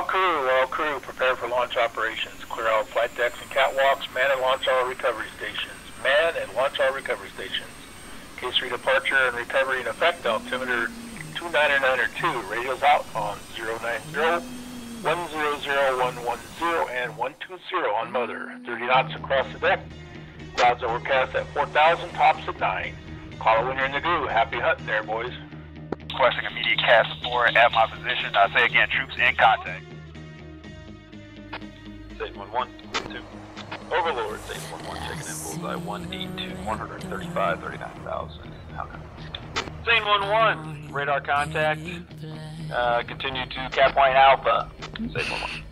All crew, all crew, prepare for launch operations. Clear all flight decks and catwalks. Man and launch all recovery stations. Man and launch all recovery stations. Case 3 departure and recovery in effect. Altimeter 29902. Radios out on 090 100110 and 120 on mother. 30 knots across the deck. Clouds overcast at 4,000. Tops at 9. Call it when you're in the goo. Happy hunting there, boys. Requesting immediate CAS support at my position. I say again, troops in contact. 811, 2. Overlord, 811, checking in bullseye 182, 135, 39,000. Zane 1-1, radar contact. Uh, continue to Cap Point Alpha. Zane 1-1.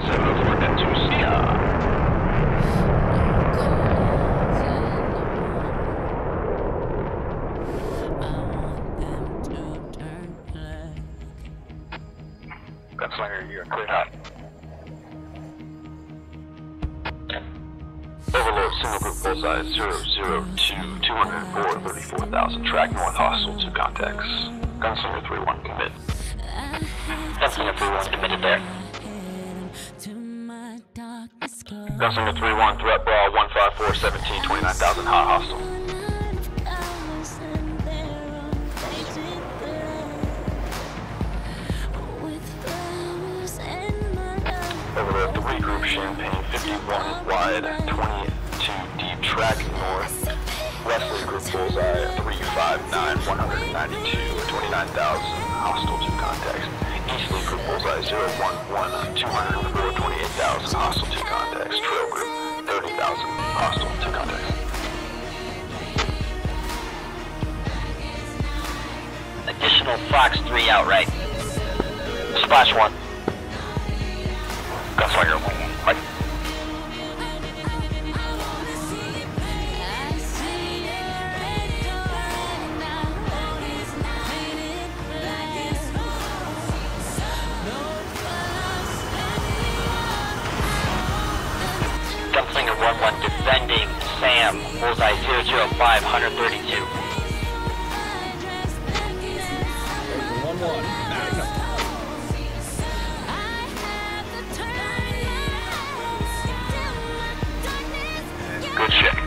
704 net 2 CR. Gunslinger, you're cleared hot. Group bullseye 002, 204, 34,000. Track north hostile, two contacts. Gunslinger 3-1, commit. Gunslinger 3-1 committed there. Gunslinger 3-1, threat BRAA 154, 17, 29,000, hot hostile. Over there, three group Champagne, 51 wide, 22 tracking north, roughly group bullseye 359, 192, 29,000, hostile two contacts. Easterly group bullseye 011, 204, 28,000, hostile two contacts. Trail group 30,000, hostile two contacts. Additional Fox 3 outright. Splash 1. Gunfire 1. AM, bullseye 005, 132. Good check.